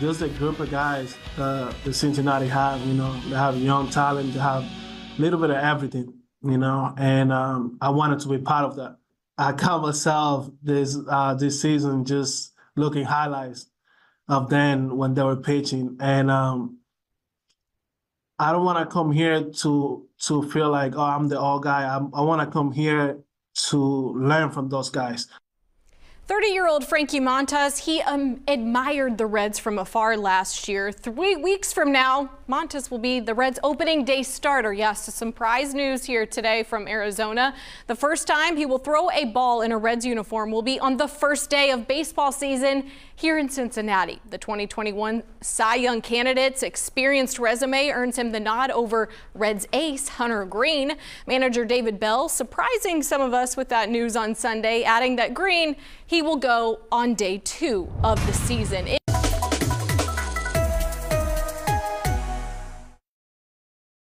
just a group of guys that the Cincinnati have. You know, they have young talent, they have a little bit of everything. You know, and um, I wanted to be part of that. I caught myself this uh, this season just looking highlights of them when they were pitching, and um, I don't want to come here to to feel like oh I'm the all guy. I'm, I want to come here to learn from those guys. 30-year-old Frankie Montas, he um, admired the Reds from afar last year. Three weeks from now, Montas will be the Reds opening day starter. Yes, some prize news here today from Arizona. The first time he will throw a ball in a Reds uniform will be on the first day of baseball season here in Cincinnati. The 2021 Cy Young candidate's experienced resume earns him the nod over Reds ace Hunter Greene. Manager David Bell surprising some of us with that news on Sunday, adding that Greene, he will go on day two of the season.